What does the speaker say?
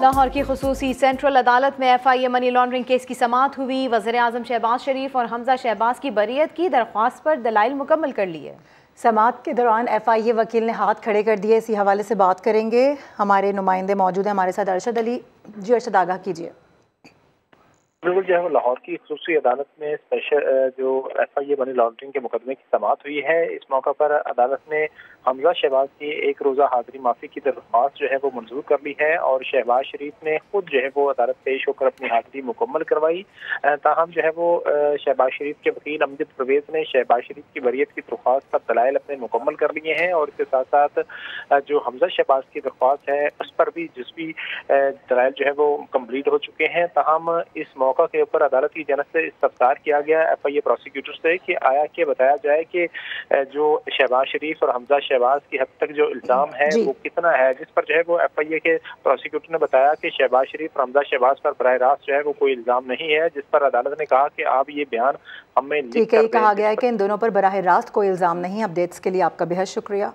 लाहौर की खसूसी सेंट्रल अदालत में F I A money laundering case की समात हुई। वजर अजम शहबाज शरीफ और हमजा शहबाज की बरीत की दरख्वास्त पर दलाइल मुकम्मल कर लिए। समात के दौरान एफ़ आई ए वकील ने हाथ खड़े कर दिए। इसी हवाले से बात करेंगे। हमारे नुमाइंदे मौजूद हैं। हमारे साथ अरशद अली जी, अरशद आगाह कीजिए। बिल्कुल जो है, वो लाहौर की खसूसी अदालत में स्पेशल जो F I A money laundering के मुकदमे की समात हुई है। इस मौका पर अदालत ने हमजा शहबाज की एक रोज़ा हाजिरी माफ़ी की दरख्वास्त जो है, वो मंजूर कर ली है और शहबाज शरीफ ने खुद जो है, वो अदालत पेश होकर अपनी हाजिरी मुकम्मल करवाई। ताहम जो है, वो शहबाज शरीफ के वकील अमजद परवेज ने शहबाज शरीफ की बरीत की दरख्वास्त पर दलाइल अपने मुकम्मल कर लिए हैं और इसके साथ साथ जो हमजा शहबाज की दरख्वास्त है, उस पर भी जिस भी दलाइल जो है, वो कंप्लीट हो चुके हैं। ताहम इस मौका के ऊपर अदालत की जनत से इस्तफसार किया गया। एफ़ आई ए प्रोसिक्यूटर से कि आया के बताया जाए कि जो शहबाज शरीफ और हमजा शहबाज की हद तक जो इल्ज़ाम है वो कितना है? जिस पर जो है वो एफ़ आई ए के प्रोसिक्यूटर ने बताया कि शहबाज शरीफ और हमजा शहबाज पर बर रास्त जो है वो कोई इल्ज़ाम नहीं है जिस पर अदालत ने कहा कि आप ये बयान हमें ठीक है कहा गया है कि इन दोनों पर बरह रास्त कोई इल्ज़ाम नहीं अपडेट्स के लिए आपका बेहद शुक्रिया।